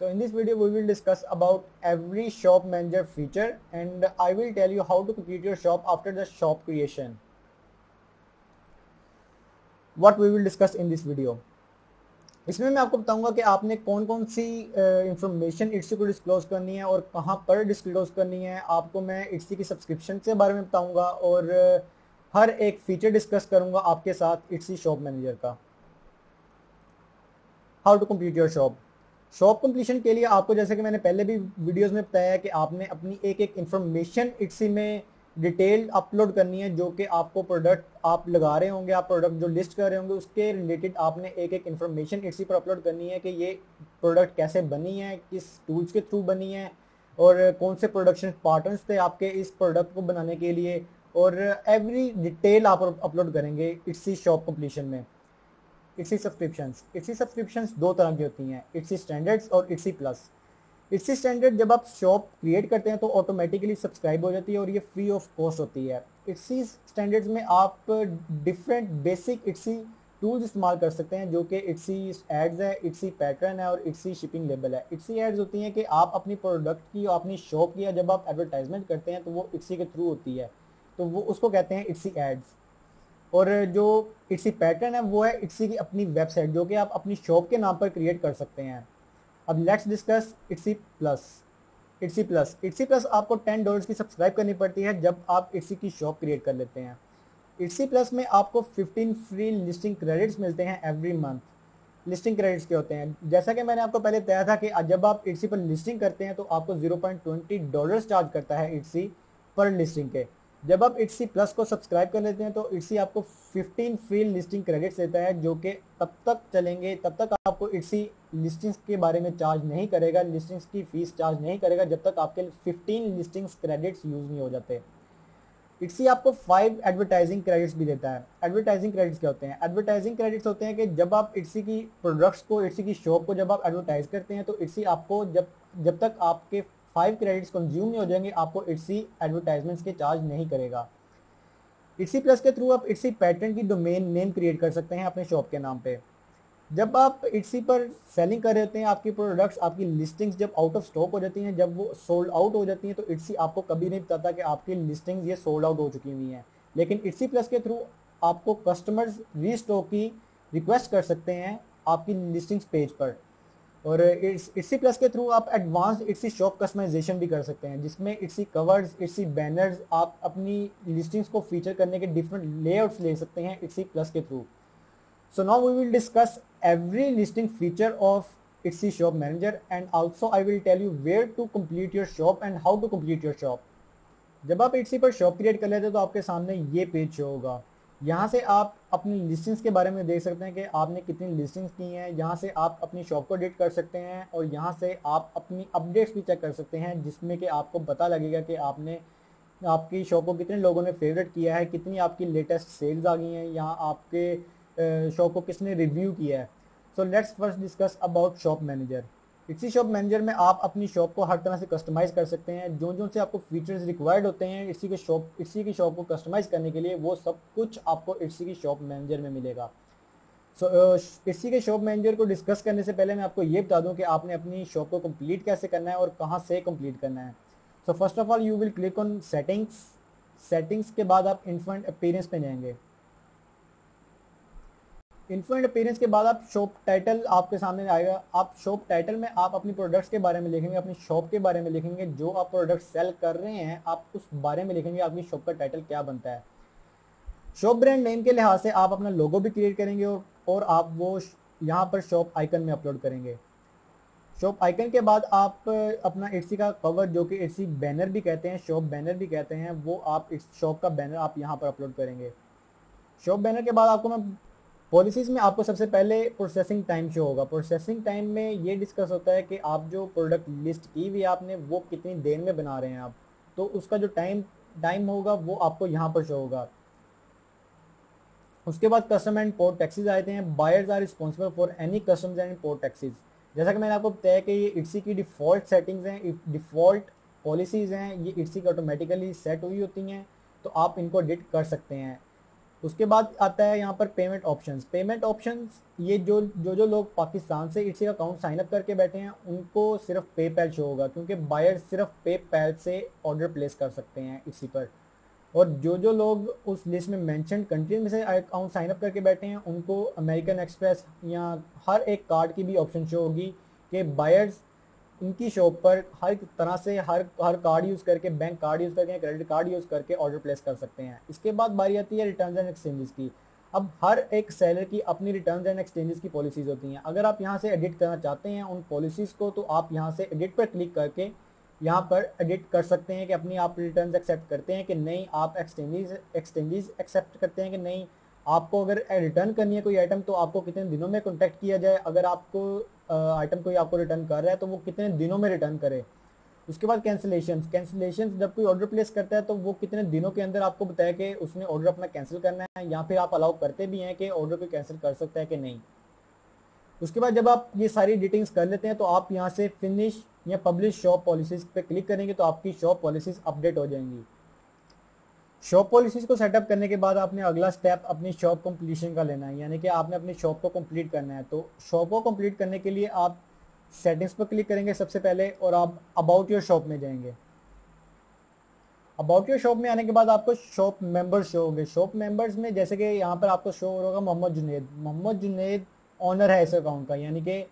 So in this video we will discuss about every shop manager feature and I will tell you how to complete your shop after the shop creation. What we will discuss in this video. इसमें मैं आपको बताऊँगा कि आपने कौन कौन सी information इट्सी को disclose करनी है और कहाँ पर डिस्क्लोज करनी है आपको मैं इट्सी की सब्सक्रिप्शन के बारे में बताऊँगा और हर एक फीचर डिस्कस करूँगा आपके साथ इट्सी शॉप मैनेजर का how to complete your shop shop completion के लिए आपको जैसे कि मैंने पहले भी वीडियोस में बताया कि आपने अपनी एक एक इन्फॉर्मेशन इट्सी में डिटेल अपलोड करनी है, जो कि आपको प्रोडक्ट आप लगा रहे होंगे, आप प्रोडक्ट जो लिस्ट कर रहे होंगे, उसके रिलेटेड आपने एक एक इन्फॉर्मेशन इसी पर अपलोड करनी है कि ये प्रोडक्ट कैसे बनी है, किस टूल्स के थ्रू बनी है, और कौन से प्रोडक्शन पार्टनर्स थे आपके इस प्रोडक्ट को बनाने के लिए, और एवरी डिटेल आप अपलोड करेंगे इट्सी शॉप कंप्लीशन में। इट्सी सब्सक्रिप्शन इट्सी सब्सक्रिप्शन दो तरह की होती हैं इट्सी स्टैंडर्ड्स और इट्सी प्लस इट्सी स्टैंडर्ड जब आप शॉप क्रिएट करते हैं तो ऑटोमेटिकली सब्सक्राइब हो जाती है और ये फ्री ऑफ़ कॉस्ट होती है. इट्सी स्टैंडर्ड्स में आप डिफरेंट बेसिक इट्सी टूल्स इस्तेमाल कर सकते हैं जो कि इट्सी एड्स है इट्सी पैटर्न है और इट्सी शिपिंग लेबल है. इट्सी एड्स होती हैं कि आप अपनी प्रोडक्ट की और अपनी शॉप की जब आप एडवर्टाइजमेंट करते हैं तो वो इट्सी के थ्रू होती है. तो वो उसको कहते हैं इट्सी एड्स और जो इट्सी पैटर्न है, वो है इट्सी की अपनी वेबसाइट जो कि आप अपनी शॉप के नाम पर क्रिएट कर सकते हैं। अब let's discuss Etsy plus Etsy plus Etsy plus आपको टेन डॉलर्स की सब्सक्राइब करनी पड़ती है जब आप इट्सी की शॉप क्रिएट कर लेते हैं। इट्सी प्लस में आपको 15 फ्री लिस्टिंग क्रेडिट्स मिलते हैं एवरी मंथ लिस्टिंग क्रेडिट्स के होते हैं? जैसा कि मैंने आपको पहले बताया था कि जब आप इट्सी पर लिस्टिंग करते हैं तो आपको 0.20 डॉलर्स चार्ज करता है इट्सी पर लिस्टिंग के। जब आप इट्सी प्लस को सब्सक्राइब कर लेते हैं तो इट्सी आपको 15 फ्री लिस्टिंग क्रेडिट्स देता है, जो कि तब तक चलेंगे, तब तक आपको इट्सी लिस्टिंग्स के बारे में चार्ज नहीं करेगा लिस्टिंग्स की फ़ीस चार्ज नहीं करेगा, जब तक आपके 15 लिस्टिंग्स क्रेडिट्स यूज़ नहीं हो जाते। इट्सी आपको फाइव एडवर्टाइजिंग क्रेडिट्स भी देता है। एडवर्टाइजिंग क्रेडिट्स क्या होते हैं? एडवर्टाइजिंग क्रेडिट्स होते हैं कि जब आप इट्सी की प्रोडक्ट्स को इट्सी की शॉप को जब आप एडवर्टाइज करते हैं तो इट्सी आपको जब जब तक आपके फाइव क्रेडिट्स कंज्यूम नहीं हो जाएँगे, आपको इट्सी एडवर्टाइजमेंट्स के चार्ज नहीं करेगा। इट्सी प्लस के थ्रू आप इट्सी पैटर्न की डोमेन नेम क्रिएट कर सकते हैं अपने शॉप के नाम पे। जब आप इट्सी पर सेलिंग कर रहे होते हैं, आपकी प्रोडक्ट्स आपकी लिस्टिंग्स जब आउट ऑफ़ स्टॉक हो जाती हैं, जब वो सोल्ड आउट हो जाती हैं तो इट्सी आपको कभी नहीं बताता कि आपकी लिस्टिंग्स ये सोल्ड आउट हो चुकी हुई हैं। लेकिन इट्सी प्लस के थ्रू आपको कस्टमर्स रीस्टॉक की रिक्वेस्ट कर सकते हैं आपकी लिस्टिंग्स पेज पर। और इट्सी प्लस के थ्रू आप एडवांस इट्सी शॉप कस्टमाइजेशन भी कर सकते हैं, जिसमें इट्सी कवर्स इट्सी बैनर्स आप अपनी लिस्टिंग्स को फीचर करने के डिफरेंट लेआउट्स ले सकते हैं इट्सी प्लस के through so now we will discuss every listing feature of Etsy shop manager and also I will tell you where to complete your shop and how to complete your shop जब आप इट्सी पर shop create कर लेते हैं तो आपके सामने ये पेज शो होगा। यहाँ से आप अपनी लिस्टिंग्स के बारे में देख सकते हैं कि आपने कितनी लिस्टिंग्स की हैं, यहाँ से आप अपनी शॉप को एडिट कर सकते हैं और यहाँ से आप अपनी अपडेट्स भी चेक कर सकते हैं, जिसमें कि आपको पता लगेगा कि आपने, आपकी शॉप को कितने लोगों ने फेवरेट किया है, कितनी आपकी लेटेस्ट सेल्स आ गई हैं, यहाँ आपके शॉप को किसने रिव्यू किया है। So let's first discuss about shop manager इसी शॉप मैनेजर में आप अपनी शॉप को हर तरह से कस्टमाइज़ कर सकते हैं। जो जो से आपको फीचर्स रिक्वायर्ड होते हैं इसी के शॉप इसी की शॉप को कस्टमाइज़ करने के लिए वो सब कुछ आपको इसी की शॉप मैनेजर में मिलेगा। सो so, इसी के शॉप मैनेजर को डिस्कस करने से पहले मैं आपको ये बता दूँ कि आपने अपनी शॉप को कंप्लीट कैसे करना है और कहाँ से कंप्लीट करना है। So first of all you will click on settings settings के बाद आप इन्फ्रंट अपीरेंस पे जाएँगे। इन्फ्लुएंट अपीरेंस के बाद आप शॉप टाइटल आपके सामने आएगा। आप शॉप टाइटल में आप अपनी प्रोडक्ट्स के बारे में लिखेंगे अपनी शॉप के बारे में लिखेंगे जो आप प्रोडक्ट सेल कर रहे हैं आप उस बारे में लिखेंगे आपकी शॉप का टाइटल क्या बनता है। शॉप ब्रांड नेम के लिहाज से आप अपना लोगो भी क्रिएट करेंगे और, और आप वो यहाँ पर शॉप आइकन में अपलोड करेंगे। शॉप आइकन के बाद आप अपना एट्सी का कवर जो कि एट्सी बैनर भी कहते हैं शॉप बैनर भी कहते हैं वो आप इस शॉप का बैनर आप यहाँ पर अपलोड करेंगे। शॉप बैनर के बाद आपको मैं पॉलिसीज़ में आपको सबसे पहले प्रोसेसिंग टाइम शो होगा। प्रोसेसिंग टाइम में ये डिस्कस होता है कि आप जो प्रोडक्ट लिस्ट की हुई आपने, वो कितनी देर में बना रहे हैं आप। तो उसका जो टाइम टाइम होगा, वो आपको यहाँ पर शो होगा। उसके बाद कस्टम एंड पोर्ट टैक्सीज आते हैं। Buyers are responsible for any customs and port taxes जैसा कि मैंने आपको बताया कि ये इट्सी की डिफ़ॉल्ट सेटिंग्स हैं डिफ़ॉल्ट पॉलिसीज़ हैं, ये इट्सी की ऑटोमेटिकली सेट हुई होती हैं तो आप इनको एडिट कर सकते हैं। उसके बाद आता है यहाँ पर पेमेंट ऑप्शंस पेमेंट ऑप्शंस ये जो जो जो लोग पाकिस्तान से इसी अकाउंट साइन अप करके बैठे हैं, उनको सिर्फ़ पे पैल शो होगा, क्योंकि बायर सिर्फ़ पे पैल से ऑर्डर प्लेस कर सकते हैं इसी पर। और जो जो लोग उस लिस्ट में मैंशन कंट्री में से अकाउंट साइन अप करके बैठे हैं, उनको अमेरिकन एक्सप्रेस या हर एक कार्ड की भी ऑप्शन शो होगी कि बायर्स उनकी शॉप पर हर तरह से हर हर कार्ड यूज़ करके बैंक कार्ड यूज़ करके क्रेडिट कार्ड यूज़ करके ऑर्डर प्लेस कर सकते हैं। इसके बाद बारी आती है रिटर्न एंड एक्सचेंजेस की। अब हर एक सेलर की अपनी रिटर्न एंड एक्सचेंजेस की पॉलिसीज़ होती हैं। अगर आप यहाँ से एडिट करना चाहते हैं उन पॉलिसीज़ को तो आप यहाँ से एडिट पर क्लिक करके यहाँ पर एडिट कर सकते हैं कि अपनी आप रिटर्न एक्सेप्ट करते हैं कि नहीं, आप एक्सचेंजेस एक्सचेंजेस एक्सेप्ट करते हैं कि नहीं आपको अगर रिटर्न करनी है कोई आइटम तो आपको कितने दिनों में कॉन्टैक्ट किया जाए? अगर आपको आइटम कोई आपको रिटर्न कर रहा है तो वो कितने दिनों में रिटर्न करे? उसके बाद कैंसिलेशन कैंसिलेशन जब कोई ऑर्डर प्लेस करता है तो वो कितने दिनों के अंदर आपको बताया कि उसने ऑर्डर अपना कैंसिल करना है, या फिर आप अलाउ करते भी हैं कि ऑर्डर को कैंसिल कर सकता है कि नहीं? उसके बाद जब आप ये सारी डिटेल्स कर लेते हैं तो आप यहाँ से फिनिश या पब्लिश शॉप पॉलिसीज़ पे क्लिक करेंगे तो आपकी शॉप पॉलिसीज़ अपडेट हो जाएँगी। शॉप पॉलिसीज़ को सेटअप करने के बाद आपने अगला स्टेप अपनी शॉप कंप्लीशन का लेना है, यानी कि आपने अपनी शॉप को कंप्लीट करना है। तो शॉप को कंप्लीट करने के लिए आप सेटिंग्स पर क्लिक करेंगे सबसे पहले और आप अबाउट योर शॉप में जाएँगे। अबाउट योर शॉप में आने के बाद आपको शॉप मेंबर्स शो होंगे। शॉप मेंबर्स में जैसे कि यहाँ पर आपको शो होगा मोहम्मद जुनेद। मोहम्मद जुनेद ऑनर है इस अकाउंट का, यानी कि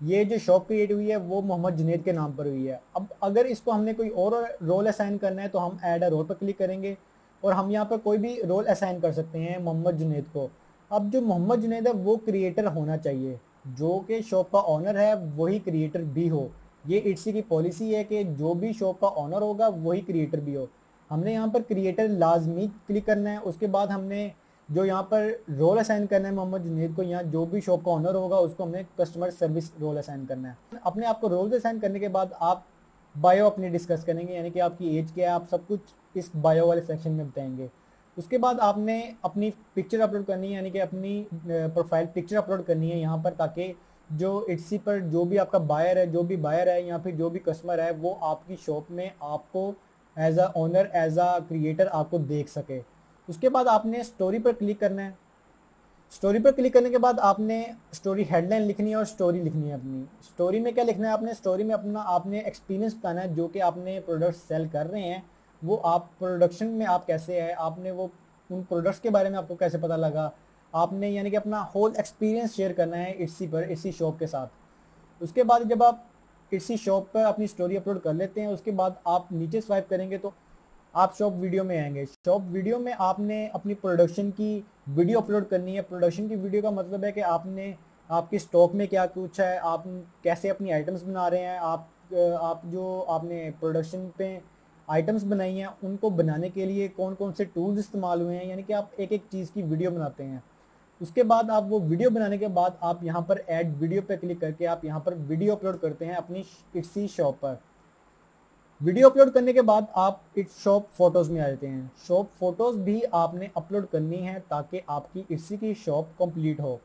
ये जो शॉप क्रिएट हुई है, वो मोहम्मद जुनेद के नाम पर हुई है। अब अगर इसको हमने कोई और रोल असाइन करना है तो हम ऐड अ रोल पर क्लिक करेंगे। और हम यहाँ पर कोई भी रोल असाइन कर सकते हैं मोहम्मद जुनेद को। अब जो मोहम्मद जुनेद है, वो क्रिएटर होना चाहिए। जो कि शॉप का ऑनर है, वही क्रिएटर भी हो। ये इट्सी की पॉलिसी है कि जो भी शॉप का ऑनर होगा, वही क्रिएटर भी हो। हमने यहाँ पर क्रिएटर लाजमी क्लिक करना है। उसके बाद हमने जो यहाँ पर रोल असाइन करना है मोहम्मद जुनेद को यहाँ जो भी शॉप का ऑनर होगा, उसको हमने कस्टमर सर्विस रोल असाइन करना है। अपने आप को रोल असाइन करने के बाद आप बायो अपनी डिस्कस करेंगे, यानी कि आपकी एज क्या है, आप सब कुछ इस बायो वाले सेक्शन में बताएँगे। उसके बाद आपने अपनी पिक्चर अपलोड करनी है, यानी कि अपनी प्रोफ़ाइल पिक्चर अपलोड करनी है यहाँ पर, ताकि जो इट्सी पर जो भी आपका बायर है, जो भी बायर है, या फिर जो भी कस्टमर है, वो आपकी शॉप में आपको as a owner as a creator आपको देख सके। उसके बाद आपने स्टोरी पर क्लिक करना है। स्टोरी पर क्लिक करने के बाद आपने स्टोरी हेडलाइन लिखनी है और स्टोरी लिखनी है अपनी। स्टोरी में क्या लिखना है आपने? स्टोरी में अपना आपने एक्सपीरियंस बताना है जो कि आपने प्रोडक्ट सेल कर रहे हैं। वो आप प्रोडक्शन में आप कैसे है? आपने वो उन प्रोडक्ट्स के बारे में आपको कैसे पता लगा? आपने यानी कि अपना होल एक्सपीरियंस शेयर करना है इसी पर इसी शॉप के साथ। उसके बाद जब आप इसी शॉप पर अपनी स्टोरी अपलोड कर लेते हैं, उसके बाद आप नीचे स्वाइप करेंगे तो आप शॉप वीडियो में आएँगे। शॉप वीडियो में आपने अपनी प्रोडक्शन की वीडियो अपलोड करनी है। प्रोडक्शन की वीडियो का मतलब है कि आपने आपके स्टॉक में क्या कुछ है, आप कैसे अपनी आइटम्स बना रहे हैं, आप आप जो आपने प्रोडक्शन पे आइटम्स बनाई हैं, उनको बनाने के लिए कौन कौन से टूल्स इस्तेमाल हुए हैं, यानी कि आप एक एक चीज़ की वीडियो बनाते हैं। उसके बाद आप वो वीडियो बनाने के बाद आप यहाँ पर ऐड वीडियो पर क्लिक करके आप यहाँ पर वीडियो अपलोड करते हैं अपनी इट्सी शॉप पर। वीडियो अपलोड करने के बाद आप इट्स शॉप फ़ोटोज़ में आ जाते हैं। शॉप फ़ोटोज़ भी आपने अपलोड करनी है ताकि आपकी इट्सी की शॉप कंप्लीट हो।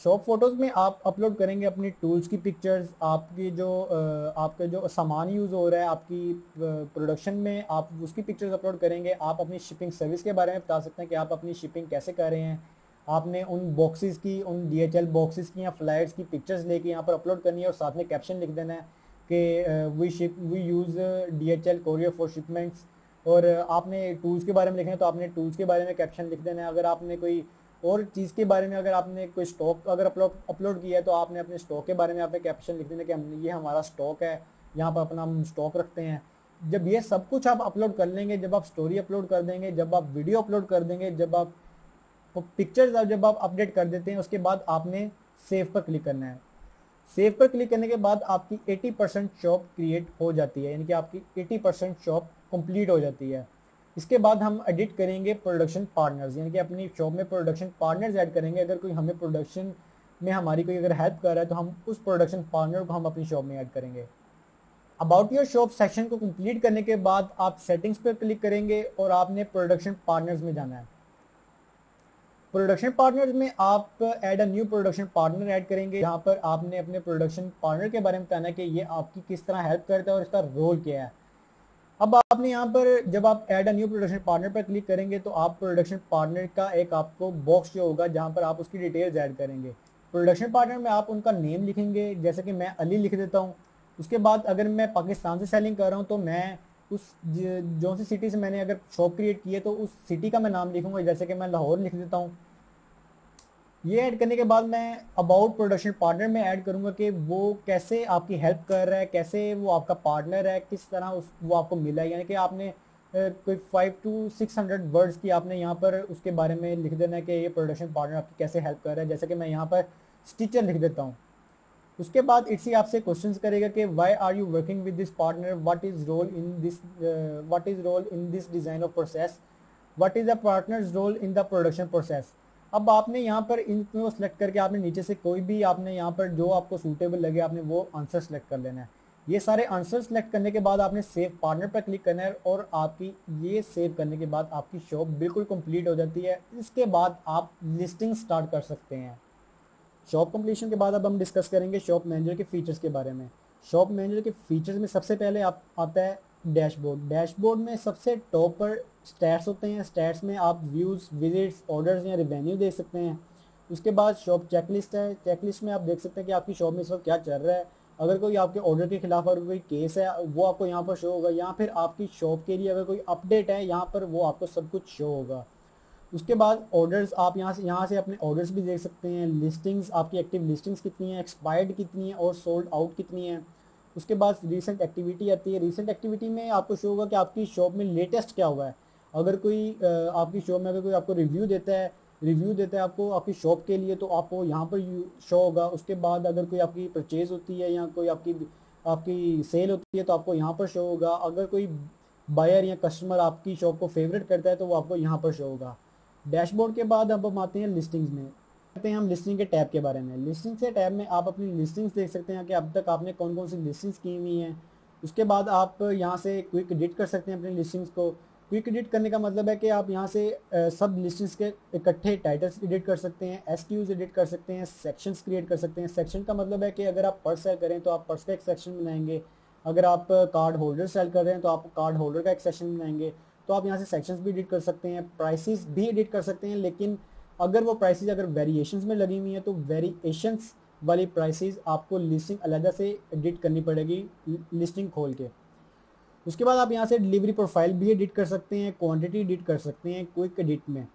शॉप फ़ोटोज़ में आप अपलोड करेंगे अपनी टूल्स की पिक्चर्स, आपकी जो आपके जो सामान यूज़ हो रहा है, आपकी प्रोडक्शन में आप उसकी पिक्चर्स अपलोड करेंगे। आप अपनी शिपिंग सर्विस के बारे में बता सकते हैं कि आप अपनी शिपिंग कैसे कर रहे हैं। आपने उन बॉक्सेस की, उन डी एच एल बॉक्सेस की या फ्लाइट्स की पिक्चर्स लेके यहाँ पर अपलोड करनी है और साथ में कैप्शन लिख देना है। कि we ship we use D H L courier for shipments और आपने टूल्स के बारे में लिखना है तो आपने टूल्स के बारे में कैप्शन लिख देना है। अगर आपने कोई और चीज़ के बारे में अगर आपने कोई स्टॉक अगर अपलोड अपलोड किया है तो आपने अपने स्टॉक के बारे में आपने कैप्शन लिख देना कि हम ये हमारा स्टॉक है। यहाँ पर अपना हम स्टॉक रखते हैं। जब ये सब कुछ आप अपलोड कर लेंगे, जब आप स्टोरी अपलोड कर देंगे, जब आप वीडियो अपलोड कर देंगे, जब आप पिक्चर्स जब आप अपडेट कर देते हैं, उसके बाद आपने सेव पर क्लिक करना है। सेव पर क्लिक करने के बाद आपकी 80 परसेंट शॉप क्रिएट हो जाती है, यानी कि आपकी 80 परसेंट शॉप कंप्लीट हो जाती है। इसके बाद हम एडिट करेंगे प्रोडक्शन पार्टनर्स, यानी कि अपनी शॉप में प्रोडक्शन पार्टनर्स ऐड करेंगे। अगर कोई हमें प्रोडक्शन में हमारी कोई अगर हेल्प कर रहा है तो हम उस प्रोडक्शन पार्टनर को हम अपनी शॉप में ऐड करेंगे। अबाउट योर शॉप सेक्शन को कंप्लीट करने के बाद आप सेटिंग्स पर क्लिक करेंगे और आपने प्रोडक्शन पार्टनर्स में जाना है। प्रोडक्शन पार्टनर में आप add a new production partner add करेंगे यहाँ पर आपने अपने प्रोडक्शन पार्टनर के बारे में बताना कि ये आपकी किस तरह हेल्प करता है और इसका रोल क्या है। अब आपने यहाँ पर जब आप add a new production partner पर क्लिक करेंगे तो आप प्रोडक्शन पार्टनर का एक आपको बॉक्स जो होगा, जहाँ पर आप उसकी डिटेल्स ऐड करेंगे। प्रोडक्शन पार्टनर में आप उनका नेम लिखेंगे, जैसे कि मैं अली लिख देता हूँ। उसके बाद अगर मैं पाकिस्तान से सेलिंग कर रहा हूँ तो मैं उस जो सी सिटी से मैंने अगर शॉप क्रिएट की है तो उस सिटी का मैं नाम लिखूँगा, जैसे कि मैं लाहौर लिख देता हूँ। ये ऐड करने के बाद मैं अबाउट प्रोडक्शन पार्टनर में ऐड करूँगा कि वो कैसे आपकी हेल्प कर रहा है, कैसे वो आपका पार्टनर है, किस तरह उस, वो आपको मिला है। यानी कि आपने कोई five to six hundred words की आपने यहाँ पर उसके बारे में लिख देना है कि ये प्रोडक्शन पार्टनर आपकी कैसे हेल्प कर रहा है। जैसे कि मैं यहाँ पर स्टिचर लिख देता हूँ। उसके बाद इट्स आपसे क्वेश्चन करेगा कि why are you working with this partner what is role in this what is role in this design of process what is the partner's role in the production process अब आपने यहाँ पर इनको select करके आपने नीचे से कोई भी आपने यहाँ पर जो आपको सूटेबल लगे, आपने वो आंसर सेलेक्ट कर लेना है। ये सारे आंसर सेलेक्ट करने के बाद आपने सेव पार्टनर पर क्लिक करना है और आपकी ये सेव करने के बाद आपकी शॉप बिल्कुल कंप्लीट हो जाती है। इसके बाद आप लिस्टिंग स्टार्ट कर सकते हैं। शॉप कंप्लीशन के बाद अब हम डिस्कस करेंगे शॉप मैनेजर के फीचर्स के बारे में। शॉप मैनेजर के फीचर्स में सबसे पहले आप, आता है डैशबोर्ड। डैशबोर्ड में सबसे टॉप पर स्टैट्स होते हैं। स्टैट्स में आप व्यूज़, विजिट्स, ऑर्डर्स या रिवेन्यू देख सकते हैं। उसके बाद शॉप चेकलिस्ट है। चेकलिस्ट में आप देख सकते हैं कि आपकी शॉप में इस वक्त क्या चल रहा है। अगर कोई आपके ऑर्डर के खिलाफ अगर कोई केस है, वो आपको यहाँ पर शो होगा। या फिर आपकी शॉप के लिए अगर कोई अपडेट है, यहाँ पर वो आपको सब कुछ शो होगा। उसके बाद ऑर्डर्स, आप यहाँ से यहाँ से अपने ऑर्डर्स भी देख सकते हैं। लिस्टिंग्स, आपकी एक्टिव लिस्टिंग्स कितनी है, एक्सपायर्ड कितनी है और सोल्ड आउट कितनी है। उसके बाद रिसेंट एक्टिविटी आती है। रिसेंट एक्टिविटी में आपको शो होगा कि आपकी शॉप में लेटेस्ट क्या हुआ है। अगर कोई आपकी शॉप में अगर कोई आपको रिव्यू देता है रिव्यू देता है आपको आपकी शॉप के लिए तो आपको यहाँ पर शो होगा। उसके बाद अगर कोई आपकी परचेज होती है या कोई आपकी आपकी सेल होती है तो आपको यहाँ पर शो होगा। अगर कोई बायर या कस्टमर आपकी शॉप को फेवरेट करता है तो वो आपको यहाँ पर शो होगा। डैशबोर्ड के बाद अब हम आते हैं लिस्टिंग्स में। करते हैं हम लिस्टिंग के टैब के बारे में। लिस्टिंग से टैब में आप अपनी लिस्टिंग्स देख सकते हैं कि अब तक आपने कौन कौन सी लिस्टिंग्स की हुई हैं। उसके बाद आप यहाँ से क्विक एडिट कर सकते हैं अपनी लिस्टिंग्स को। क्विक एडिट करने का मतलब है कि आप यहाँ से सब लिस्टिंग्स के इकट्ठे टाइटल्स एडिट कर सकते हैं एस एडिट कर सकते हैं सेक्शंस क्रिएट कर सकते हैं। सेक्शन का मतलब है कि अगर आप पर्स सेल करें तो आप पर्स का एक सेक्शन बनाएँगे। अगर आप कार्ड होल्डर सेल कर रहे हैं तो आप कार्ड होल्डर का एक सेक्शन बनाएँगे। तो आप यहाँ से सेक्शंस भी एडिट कर सकते हैं प्राइसेस भी एडिट कर सकते हैं, लेकिन अगर वो प्राइसेस अगर वेरिएशंस में लगी हुई हैं तो वेरिएशंस वाली प्राइसेस आपको लिस्टिंग अलहदा से एडिट करनी पड़ेगी लिस्टिंग खोल के। उसके बाद आप यहाँ से डिलीवरी प्रोफ़ाइल भी एडिट कर सकते हैं क्वांटिटी एडिट कर सकते हैं क्विक एडिट में।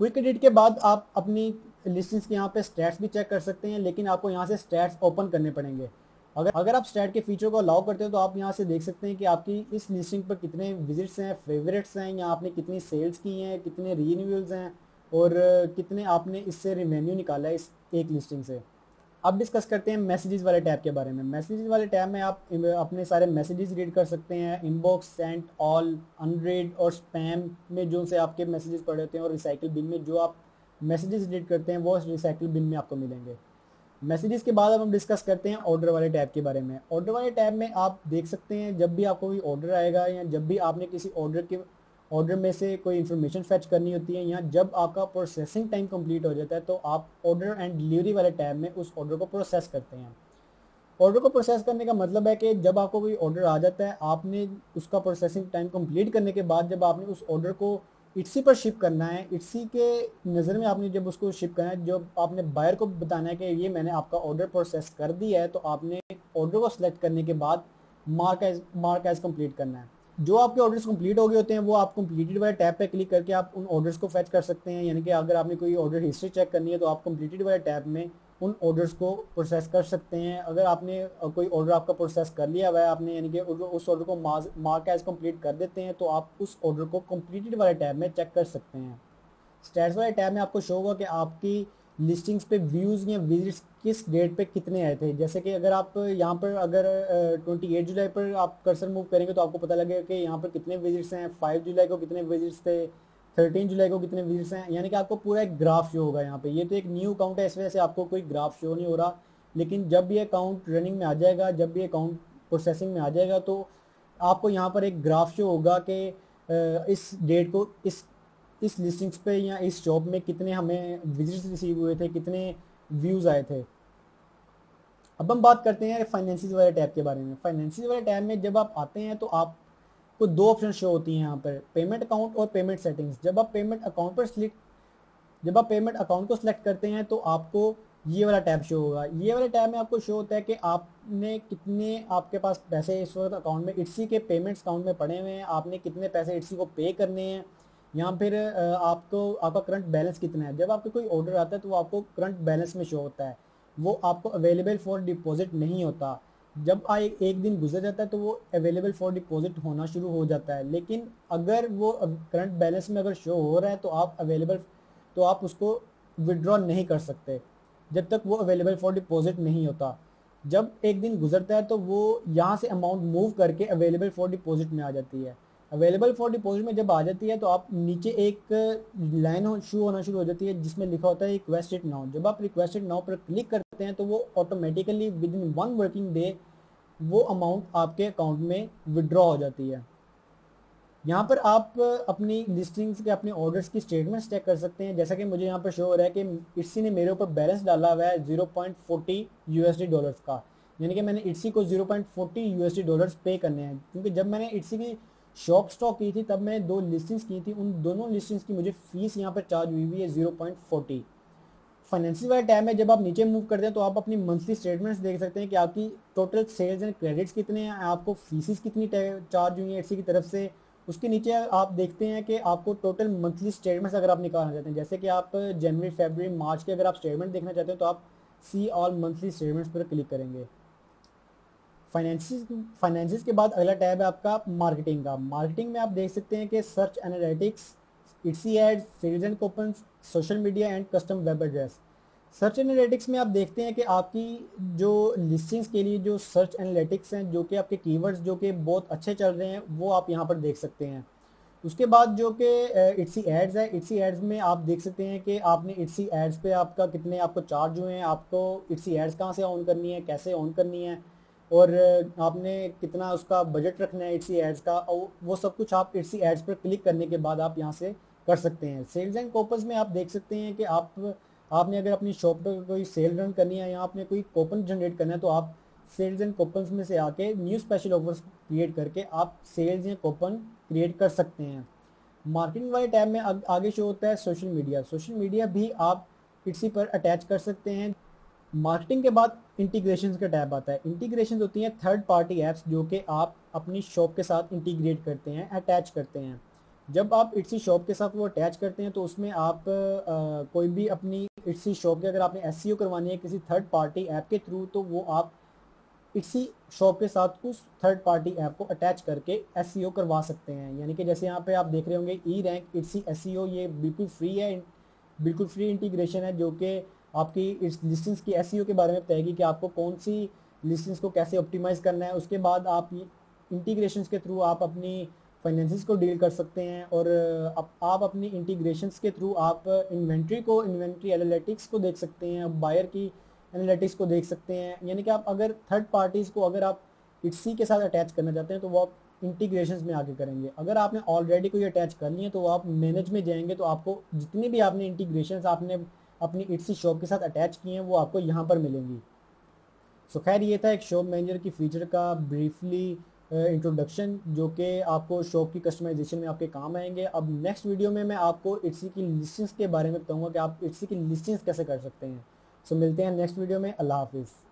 क्विक एडिट के बाद आप अपनी लिस्टिंग्स के यहाँ पे स्टैट्स भी चेक कर सकते हैं, लेकिन आपको यहाँ से स्टैट्स ओपन करने पड़ेंगे। अगर अगर आप स्टैट के फीचर को अलाउ करते हो तो आप यहाँ से देख सकते हैं कि आपकी इस लिस्टिंग पर कितने विजिट्स हैं फेवरेट्स हैं या आपने कितनी सेल्स की हैं, कितने रीन्यूअल्स हैं। और कितने आपने इससे रिवेन्यू निकाला है इस एक लिस्टिंग से? अब डिस्कस करते हैं मैसेजेस वाले टैब के बारे में। मैसेजेस वाले टैब में आप अपने सारे मैसेजेस रीड कर सकते हैं। इनबॉक्स सेंट ऑल अनरेड और स्पैम में जो से आपके मैसेजेस पड़े होते हैं और रिसाइकिल बिन में जो आप मैसेजेस रीड करते हैं, वो रिसाइकिल बिन में आपको मिलेंगे। मैसेजेस के बाद अब हम डिस्कस करते हैं ऑर्डर वाले टैब के बारे में। ऑर्डर वाले टैब में आप देख सकते हैं जब भी आपको कोई ऑर्डर आएगा या जब भी आपने किसी ऑर्डर के ऑर्डर में से कोई इन्फॉर्मेशन फैच करनी होती है या जब आपका प्रोसेसिंग टाइम कंप्लीट हो जाता है तो आप ऑर्डर एंड डिलीवरी वाले टैब में उस ऑर्डर को प्रोसेस करते हैं। ऑर्डर को प्रोसेस करने का मतलब है कि जब आपको कोई ऑर्डर आ जाता है, आपने उसका प्रोसेसिंग टाइम कंप्लीट करने के बाद जब आपने उस ऑर्डर को इट्सी पर शिप करना है इट्सी के नज़र में आपने जब उसको शिप करना है, जब आपने बायर को बताना है कि ये मैंने आपका ऑर्डर प्रोसेस कर दिया है तो आपने ऑर्डर को सिलेक्ट करने के बाद mark as mark as complete करना है। जो आपके ऑर्डर्स कंप्लीट हो गए होते हैं, वो आप कंप्लीटेड वाले टैब पे क्लिक करके आप उन ऑर्डर्स को फेच कर सकते हैं। यानी कि अगर आपने कोई ऑर्डर हिस्ट्री चेक करनी है तो आप कंप्लीटेड वाले टैब में उन ऑर्डर्स को प्रोसेस कर सकते हैं। अगर आपने कोई ऑर्डर आपका प्रोसेस कर लिया हुआ है, आपने यानी कि उस ऑर्डर को मार्क एज कंप्लीट कर देते हैं तो आप उस ऑर्डर को कंप्लीटेड वाले टैब में चेक कर सकते हैं। स्टैट्स वाले टैब में आपको शो होगा कि आपकी लिस्टिंग्स पे व्यूज़ या विजिट्स किस डेट पे कितने आए थे? जैसे कि अगर आप यहाँ पर, अगर ट्वेंटी एट जुलाई पर आप कर्सर मूव करेंगे तो आपको पता लगेगा कि यहाँ पर कितने विजिट्स हैं फाइव जुलाई को कितने विजिट्स थे थर्टीन जुलाई को कितने विजिट्स हैं। यानी कि आपको पूरा एक ग्राफ शो होगा यहाँ पे। ये तो एक न्यू अकाउंट है, इस वजह से आपको कोई ग्राफ शो नहीं हो रहा। लेकिन जब भी अकाउंट रनिंग में आ जाएगा, जब भी अकाउंट प्रोसेसिंग में आ जाएगा तो आपको यहाँ पर एक ग्राफ शो होगा कि इस डेट को, इस इस लिस्टिंग्स पे या इस जॉब में कितने हमें विजिट्स रिसीव हुए थे, कितने व्यूज़ आए थे? अब हम बात करते हैं फाइनेंसिस वाले टैब के बारे में। फाइनेंसिस वाले टैब में जब आप आते हैं तो आपको दो ऑप्शन शो होती हैं यहाँ पर पेमेंट अकाउंट और पेमेंट सेटिंग्स जब आप पेमेंट अकाउंट पर सिलेक्ट जब आप पेमेंट अकाउंट को सिलेक्ट करते हैं तो आपको ये वाला टैब शो होगा। ये वाले टैब में आपको शो होता है कि आपने कितने, आपके पास पैसे इस वक्त अकाउंट में इट्सी के पेमेंट्स अकाउंट में पड़े हुए हैं, आपने कितने पैसे इट्सी को पे करने हैं यहाँ फिर आपको, आपका करंट बैलेंस कितना है? जब आपका कोई ऑर्डर आता है तो वो आपको करंट बैलेंस में शो होता है। वो आपको अवेलेबल फॉर डिपॉजिट नहीं होता। जब आ, एक दिन गुजर जाता है तो वो अवेलेबल फॉर डिपॉजिट होना शुरू हो जाता है। लेकिन अगर वो करंट बैलेंस में अगर शो हो रहा है तो आप अवेलेबल तो आप उसको विड्रॉ नहीं कर सकते, जब तक वो अवेलेबल फॉर डिपॉजिट नहीं होता। जब एक दिन गुजरता है तो वो यहाँ से अमाउंट मूव करके अवेलेबल फॉर डिपॉजिट में आ जाती है। अवेलेबल फॉर डिपॉजिट में जब आ जाती है तो आप नीचे एक लाइन शू होना शुरू हो जाती है, जिसमें लिखा होता है रिक्वेस्टेड नाउ जब आप रिक्वेस्टेड नाउ पर क्लिक करते हैं तो वो automatically within one working day वो अमाउंट आपके अकाउंट में विड्रॉ हो जाती है। यहाँ पर आप अपनी लिस्टिंग्स के, अपने ऑर्डर्स की स्टेटमेंट्स चेक कर सकते हैं। जैसा कि मुझे यहाँ पर शो हो रहा है कि इट्सी ने मेरे ऊपर बैलेंस डाला हुआ है zero point forty USD dollars का। यानी कि मैंने इट्सी को zero point forty USD dollars pay करने हैं। क्योंकि जब मैंने इट्सी की शॉप स्टॉक की थी, तब मैंने दो लिस्टिंग्स की थी, उन दोनों लिस्टिंग्स की मुझे फ़ीस यहाँ पर चार्ज हुई हुई है ज़ीरो पॉइंट फोर्टी फाइनेंशियल वाले टाइम में जब आप नीचे मूव करते हैं तो आप अपनी मंथली स्टेटमेंट्स देख सकते हैं कि आपकी टोटल सेल्स एंड क्रेडिट्स कितने हैं, आपको फीसिस कितनी चार्ज हुई है एट्सी की तरफ़ से। उसके नीचे आप देखते हैं कि आपको टोटल मंथली स्टेटमेंट्स अगर आप निकालना चाहते हैं, जैसे कि आप जनवरी फेबररी मार्च के अगर आप स्टेटमेंट देखना चाहते हैं तो आप सी ऑल मंथली स्टेटमेंट्स पर क्लिक करेंगे। फाइनेंसिस फाइनेंसिस के बाद अगला टैब है आपका मार्केटिंग का। मार्केटिंग में आप देख सकते हैं कि search analytics Etsy ad citizen coupon social media and custom web address search analytics में आप देखते हैं कि आपकी जो लिस्टिंग्स के लिए जो सर्च एनालिटिक्स हैं, जो कि आपके कीवर्ड्स जो कि बहुत अच्छे चल रहे हैं, वो आप यहाँ पर देख सकते हैं। उसके बाद जो कि इट्सी एड्स है इट्सी एड्स में आप देख सकते हैं कि आपने इट्सी एड्स पे आपका कितने आपको चार्ज हुए हैं, आपको इट्सी एड्स कहाँ से ऑन करनी है, कैसे ऑन करनी है। और आपने कितना उसका बजट रखना है इट्सी एड्स का, और वो सब कुछ आप इट्सी एड्स पर क्लिक करने के बाद आप यहाँ से कर सकते हैं। सेल्स एंड कोपन्स में आप देख सकते हैं कि आप, आपने अगर अपनी शॉप पर कोई सेल रन करनी है या आपने कोई कोपन जनरेट करना है तो आप सेल्स एंड कोपन में से आके न्यू स्पेशल ऑफर्स क्रिएट करके आप सेल्स या कोपन क्रिएट कर सकते हैं। मार्केटिंग वाले टैब में आगे शो होता है सोशल मीडिया सोशल मीडिया भी आप इसी पर अटैच कर सकते हैं। मार्केटिंग के बाद इंटीग्रेशन का टैब आता है। इंटीग्रेशन होती हैं थर्ड पार्टी ऐप्स जो कि आप अपनी शॉप के साथ इंटीग्रेट करते हैं अटैच करते हैं। जब आप इट्सी शॉप के साथ वो अटैच करते हैं तो उसमें आप आ, कोई भी अपनी इट्सी शॉप की अगर आपने एस e करवानी है किसी थर्ड पार्टी ऐप के थ्रू तो वो आप इट्सी शॉप के साथ उस थर्ड पार्टी ऐप को अटैच करके एस e करवा सकते हैं। यानी कि जैसे यहाँ पे आप देख रहे होंगे ई रैंक इट्सी एस ये बिल्कुल फ्री है बिल्कुल फ्री इंटीग्रेशन है जो कि आपकी इस लिस्टिंग्स की एस e के बारे में बताएगी कि आपको कौन सी लिस्टिंग्स को कैसे ऑप्टिमाइज़ करना है। उसके बाद आप इंटीग्रेशन के थ्रू आप अपनी फाइनेंसिस को डील कर सकते हैं और आप, आप अपनी इंटीग्रेशंस के थ्रू आप इन्वेंट्री को इन्वेंट्री एनालिटिक्स को देख सकते हैं बायर की एनालिटिक्स को देख सकते हैं। यानी कि आप अगर थर्ड पार्टीज़ को अगर आप इट्सी के साथ अटैच करना चाहते हैं तो वो आप इंटीग्रेशन में आगे करेंगे। अगर आपने ऑलरेडी कोई अटैच कर है तो आप मैनेज में जाएँगे तो आपको जितनी भी आपने इंटीग्रेशन आपने अपनी इट्सी शॉप के साथ अटैच किए हैं वो आपको यहाँ पर मिलेंगी। सो so, खैर ये था एक शॉप मैनेजर की फीचर का ब्रीफली इंट्रोडक्शन जो कि आपको शॉप की कस्टमाइजेशन में आपके काम आएँगे। अब नेक्स्ट वीडियो में मैं आपको इट्सी की लिस्टिंग्स के बारे में बताऊँगा कि आप इट्सी की लिस्टिंग्स कैसे कर सकते हैं। सो so, मिलते हैं नेक्स्ट वीडियो में। अल्लाह हाफिज़।